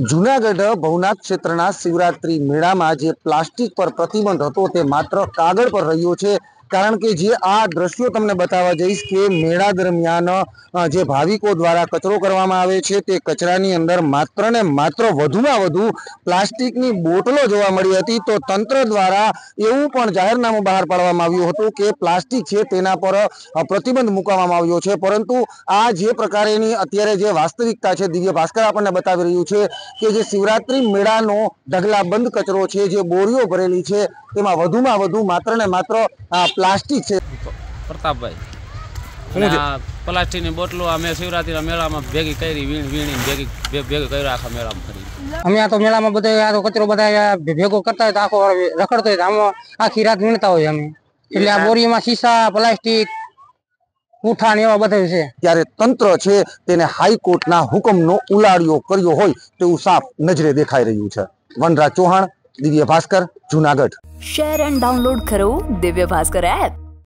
જુનાગઢ ભવનાથ ક્ષેત્રના શિવરાત્રી મેળામાં જે પ્લાસ્ટિક પર પ્રતિબંધ હતો તે માત્ર કાગળ પર રહ્યો છે. કારણ કે જે આ દ્રશ્યો તમને બતાવવા જઈશ કે મેળા દરમિયાન જે ભાવિકો દ્વારા કચરો કરવામાં આવે છે, તે કચરાની અંદર માત્ર ને માત્ર વધુમાં વધુ પ્લાસ્ટિકની બોટલો જોવા મળી હતી. તો તંત્ર દ્વારા એવું પણ જાહેરનામું બહાર પાડવામાં આવ્યું હતું કે પ્લાસ્ટિક છે તેના પર પ્રતિબંધ મૂકવામાં આવ્યો છે. પરંતુ આ જે પ્રકારેની અત્યારે જે વાસ્તવિકતા છે, દિવ્ય ભાસ્કર આપણને બતાવી રહ્યું છે કે જે શિવરાત્રી મેળાનો ઢગલાબંધ કચરો છે, જે બોરીઓ ભરેલી છે તેમાં વધુમાં વધુ માત્ર ને માત્ર પ્લાસ્ટિક છે. પ્રતાપભાઈ? પ્લાસ્ટિકની બોટલો અમે શિવરાત્રીના મેળામાં ભેગી કરી વીણ વીણી ભેગી ભેગી કર્યો આખા મેળામાં ફરી. અમે આ તો મેળામાં બધા આ તો કચરો બધા ભેગો કરતા હોય તો આખો રખડતો હોય આમાં આખી રાત વીણતા હોય અમે. એટલે આ બોરીમાં શીશા પ્લાસ્ટિક ઉઠાણ એવા બધા છે. ત્યારે તંત્ર છે તેને હાઈકોર્ટના હુકમનો ઉલાળ્યો કર્યો હોય તેવું સાફ નજરે દેખાઈ રહ્યું છે. Vanraj Chauhan Divya Bhaskar Junagadh. Share and download કરો દિવ્ય ભાસ્કર એપ